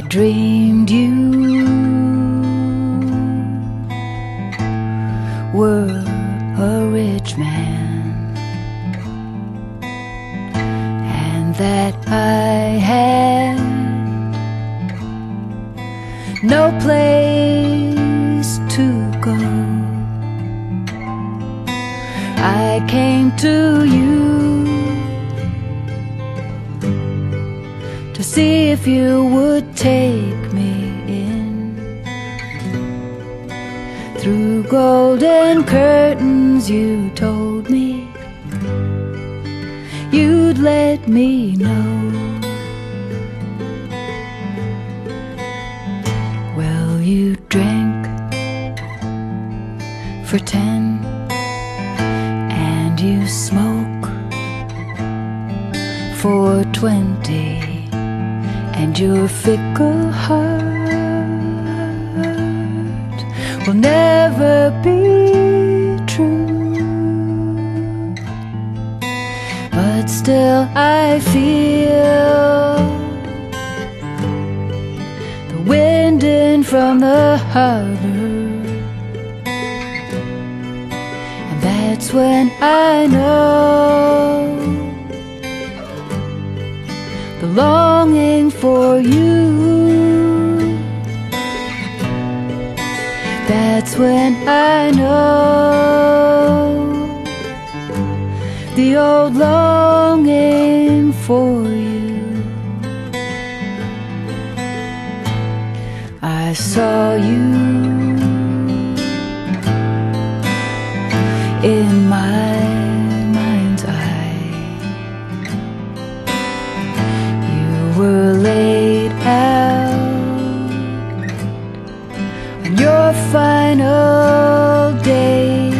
dreamed you were a rich man and that I had no place to go. I came to you see if you would take me in. Through golden curtains, you told me you'd let me know. Well, you drank for ten, and you smoke for twenty and your fickle heart will never be true. But still, I feel the wind in from the harbor, and that's when I know the longing for you. That's when I know the old longing for you. I saw you in my were laid out on your final day.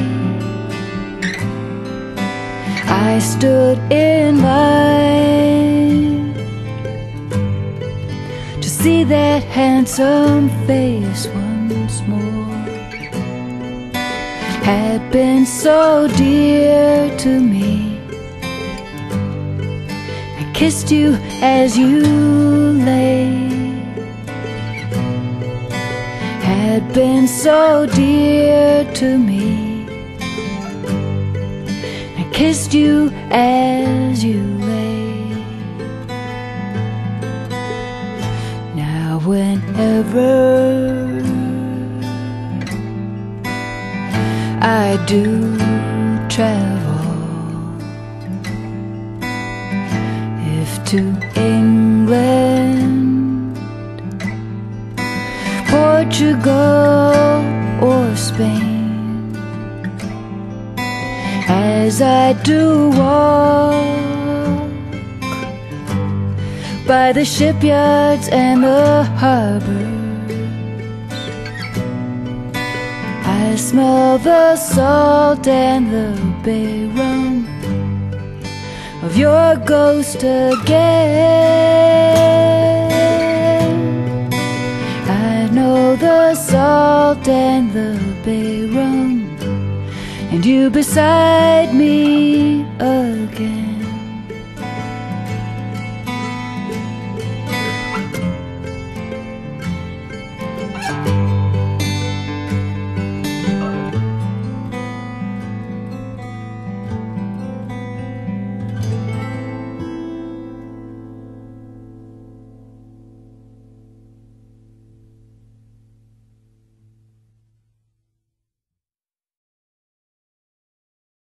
I stood in line to see that handsome face once more. Had been so dear to me. Kissed you as you lay. Had been so dear to me. I kissed you as you lay. Now, whenever I do travel, to England, Portugal, or Spain, as I do walk by the shipyards and the harbors. I smell the salt and the bay rum of your ghost again. I know the salt and the bay rum, and you beside me again.